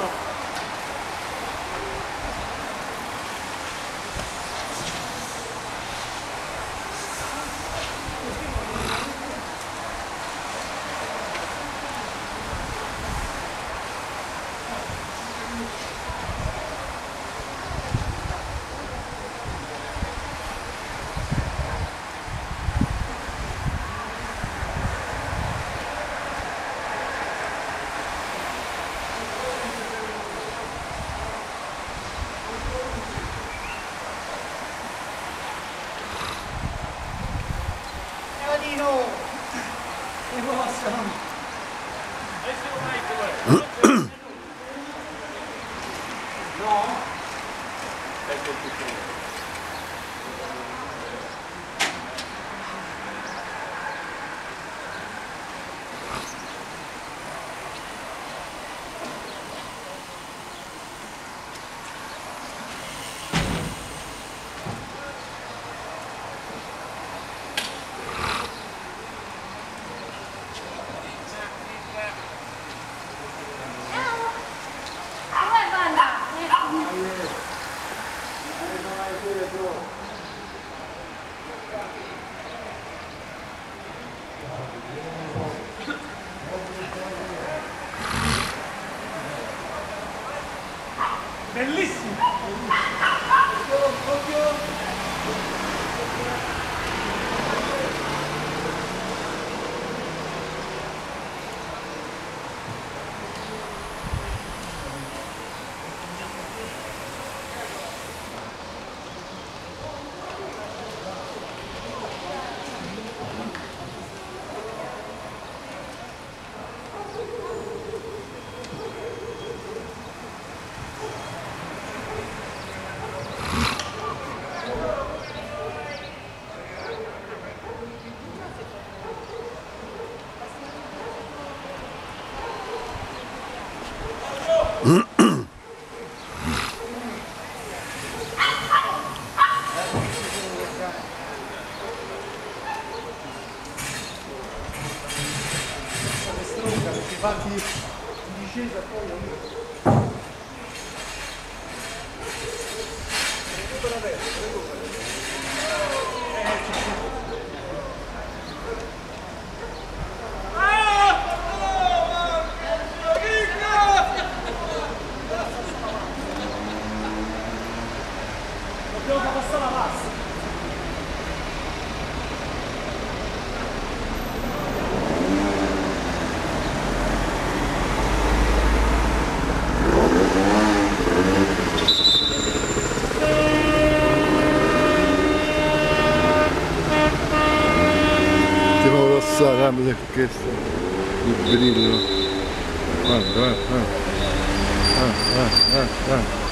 Chicago. Yeah. Infatti in discesa poi dobbiamo esqueça do brilho. ah Ah, ah, ah, ah, ah, ah.